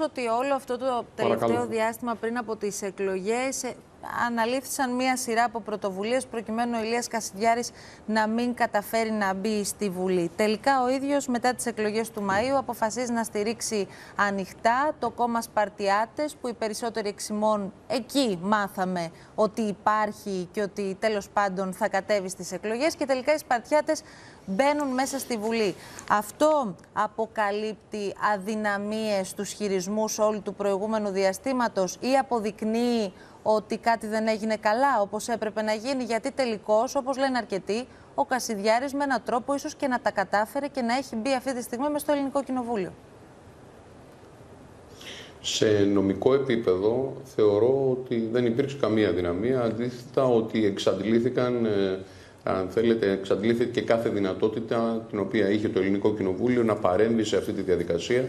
ότι όλο αυτό το τελευταίο διάστημα πριν από τις εκλογές ε, αναλήφθησαν μία σειρά από πρωτοβουλίες προκειμένου ο Ηλίας Κασιδιάρης να μην καταφέρει να μπει στη Βουλή. Τελικά ο ίδιος μετά τις εκλογές του Μαΐου αποφασίζει να στηρίξει ανοιχτά το κόμμα Σπαρτιάτες που οι περισσότεροι εξημών εκεί μάθαμε ότι υπάρχει και ότι τέλος πάντων θα κατέβει στις εκλογές και τελικά οι Σπαρτιάτες μπαίνουν μέσα στη Βουλή. Αυτό αποκαλύπτει αδυναμίες στους χειρισμούς όλου του προηγούμενου διαστήματος ή αποδεικνύει ότι κάτι δεν έγινε καλά όπως έπρεπε να γίνει, γιατί τελικώς, όπως λένε αρκετοί, ο Κασιδιάρης με έναν τρόπο ίσως και να τα κατάφερε και να έχει μπει αυτή τη στιγμή μες στο Ελληνικό Κοινοβούλιο. Σε νομικό επίπεδο θεωρώ ότι δεν υπήρξε καμία δυναμία, αντίθετα ότι εξαντλήθηκαν, ε, αν θέλετε, εξαντλήθηκε και κάθε δυνατότητα την οποία είχε το Ελληνικό Κοινοβούλιο να παρέμβει σε αυτή τη διαδικασία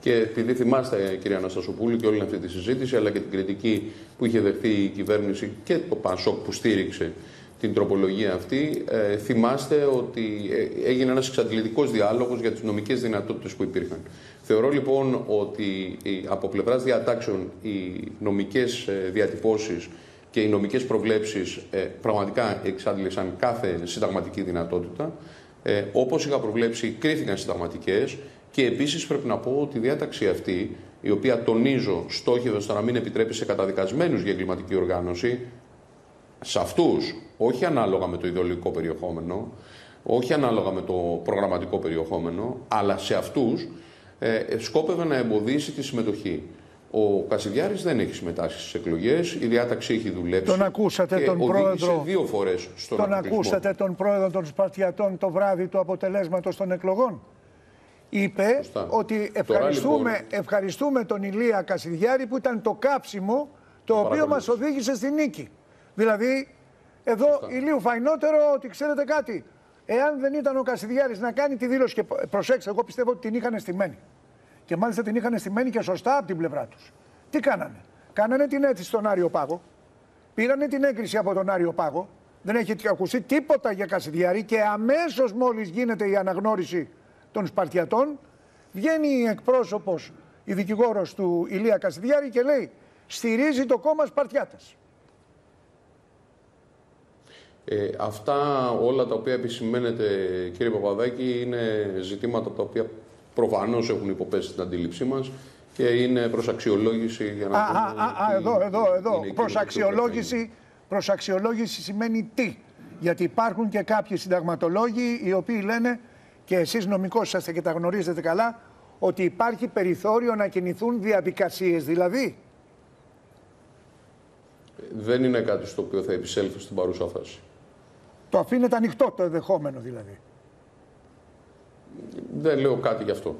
και επειδή θυμάστε, κυρία Αναστασοπούλου, και όλη αυτή τη συζήτηση, αλλά και την κριτική που είχε δεχθεί η κυβέρνηση και το ΠΑΣΟΚ που στήριξε την τροπολογία αυτή, ε, θυμάστε ότι ε, έγινε ένας εξαντλητικός διάλογος για τις νομικές δυνατότητες που υπήρχαν. Θεωρώ λοιπόν ότι από πλευράς διατάξεων οι νομικές ε, διατυπώσεις και οι νομικές προβλέψεις ε, πραγματικά εξάντλησαν κάθε συνταγματική δυνατότητα. Ε, όπως είχα προβλέψει, κρίθηκαν συνταγματικές. Και επίσης πρέπει να πω ότι η διάταξη αυτή, η οποία τονίζω στόχευε στο να μην επιτρέπει σε καταδικασμένους για εγκληματική οργάνωση, σε αυτούς, όχι ανάλογα με το ιδεολογικό περιεχόμενο, όχι ανάλογα με το προγραμματικό περιεχόμενο, αλλά σε αυτούς ε, σκόπευε να εμποδίσει τη συμμετοχή. Ο Κασιδιάρης δεν έχει συμμετάσχει στις εκλογές. Η διάταξη έχει δουλέψει. Τον ακούσατε τον πρόεδρο. δύο φορές στον Τον ακούσατε τον πρόεδρο των Σπαρτιατών το βράδυ του αποτελέσματος των εκλογών; Είπε ότι ευχαριστούμε, λοιπόν... ευχαριστούμε τον Ηλία Κασιδιάρη που ήταν το κάψιμο το οποίο μας οδήγησε στη νίκη. Δηλαδή, εδώ Σωστά. ηλίου φαϊνότερο ότι ξέρετε κάτι. Εάν δεν ήταν ο Κασιδιάρης να κάνει τη δήλωση και προσέξτε, εγώ πιστεύω ότι την είχαν στημένη. Και μάλιστα την είχαν στημένη και σωστά από την πλευρά τους. Τι κάνανε; Κάνανε την αίτηση στον Άριο Πάγο. Πήρανε την έγκριση από τον Άριο Πάγο. Δεν έχει ακουστεί τίποτα για Κασιδιάρη και αμέσως μόλις γίνεται η αναγνώριση των Σπαρτιατών, βγαίνει εκπρόσωπος, η δικηγόρος του Ηλία Κασιδιάρη και λέει στηρίζει το κόμμα Σπαρτιάτες. Ε, αυτά όλα τα οποία επισημαίνετε κύριε Παπαδάκη είναι ζητήματα τα οποία προφανώς έχουν υποπέσει στην αντίληψή μας και είναι προς αξιολόγηση για να α, α, α, εδώ, εδώ, εδώ. Προς αξιολόγηση, προς αξιολόγηση σημαίνει τι. Γιατί υπάρχουν και κάποιοι συνταγματολόγοι οι οποίοι λένε και εσείς νομικός είσαστε και τα γνωρίζετε καλά, ότι υπάρχει περιθώριο να κινηθούν διαδικασίες δηλαδή; Δεν είναι κάτι στο οποίο θα επισέλθω στην παρούσα φάση. Το αφήνεται ανοιχτό το ενδεχόμενο δηλαδή; Δεν λέω κάτι γι' αυτό.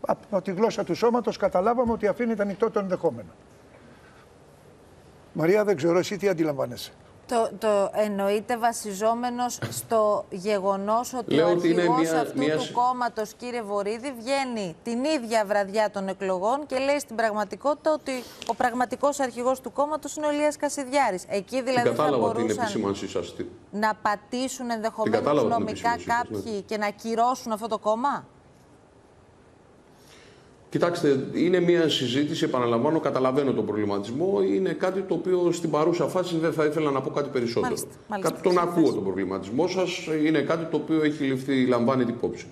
Από τη γλώσσα του σώματος καταλάβαμε ότι αφήνεται ανοιχτό το ενδεχόμενο. Μαρία δεν ξέρω εσύ τι αντιλαμβάνεσαι; Το, το εννοείται βασιζόμενος στο γεγονός ότι Λέω ο αρχηγός αυτού μια... του κόμματος, κύριε Βορύδη, βγαίνει την ίδια βραδιά των εκλογών και λέει στην πραγματικότητα ότι ο πραγματικός αρχηγός του κόμματος είναι ο Ηλίας Κασιδιάρης. Εκεί δηλαδή θα μπορούσαν να πατήσουν ενδεχομένως νομικά κάποιοι ναι. και να κυρώσουν αυτό το κόμμα; Κοιτάξτε, είναι μια συζήτηση, επαναλαμβάνω, καταλαβαίνω τον προβληματισμό. Είναι κάτι το οποίο στην παρούσα φάση δεν θα ήθελα να πω κάτι περισσότερο. Μάλιστα, μάλιστα. Κάτι, τον ακούω τον προβληματισμό σας. Είναι κάτι το οποίο έχει ληφθεί, λαμβάνει την υπόψη.